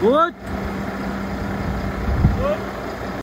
Good.